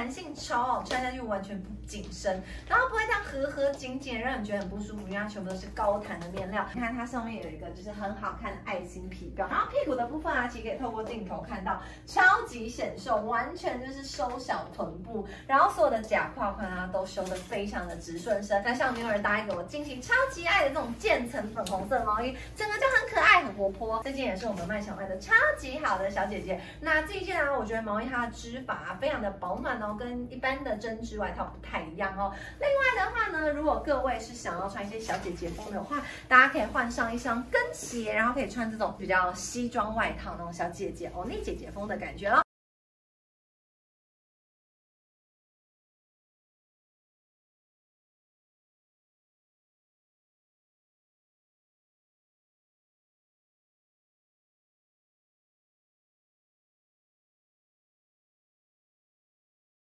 弹性超好，穿下去完全不紧身，然后不会这样合合紧紧，让你觉得很不舒服，因为它全部都是高弹的面料。你看它上面有一个就是很好看的爱心皮然后屁股的部分啊，其实可以透过镜头看到，超级显瘦，完全就是收小臀部，然后所有的假胯宽啊都修的非常的直顺身。那上面有人搭一个我近期超级爱的这种渐层粉红色毛衣，整个就很可爱很活泼。这件也是我们卖小卖的超级好的小姐姐。那这一件啊，我觉得毛衣它的织法、啊、非常的保暖哦，跟一般的针织外套不太一样哦。另外的话呢，如果各位是想要穿一些小姐姐风的话，大家可以换上一双跟鞋，然后可以穿这种比较西装外套那种小姐姐欧尼姐姐风的感觉了。